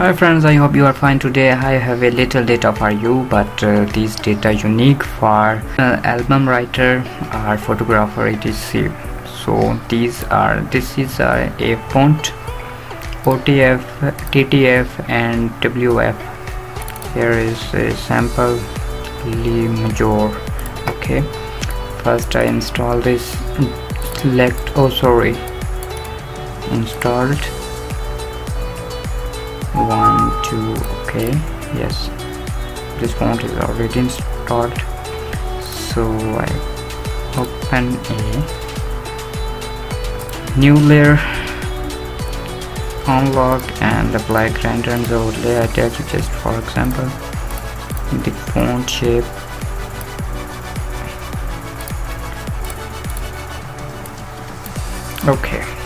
Hi friends, I hope you are fine today. I have a little data for you, but uh, these data unique for uh, album writer or photographer etc. So these are this is uh, a font OTF, TTF and WF. Here is a sample Le Major. Okay, first I install this. Select. Oh sorry, installed one two okay yes. This font is already installed. So I open a. New layer. Unlock and apply renderings overlay I tell you just for example. The font shape. Okay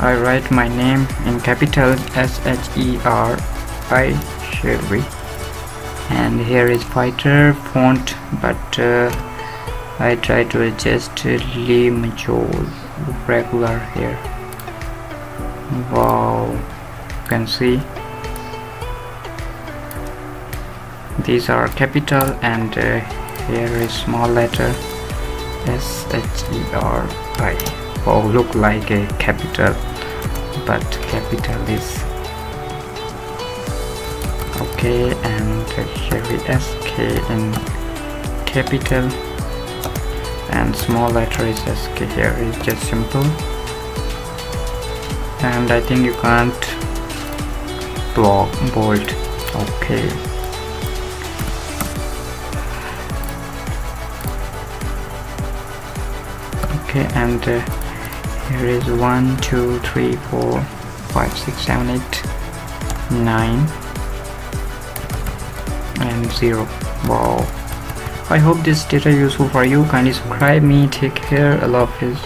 I write my name in capital S-H-E-R-I Sheri. And here is fighter font but uh, I try to adjust Le Major regular here. Wow you can see. These are capital and uh, here is small letter S-H-E-R-I oh look like a capital but capital is okay and carry sk in capital. And small letter is sk here is just simple. And I think you can't block bold okay okay and uh, here is 1 2 3 4 5 6 7 8 9 and 0 wow. I hope this data useful for you. Kindly subscribe me take care i love you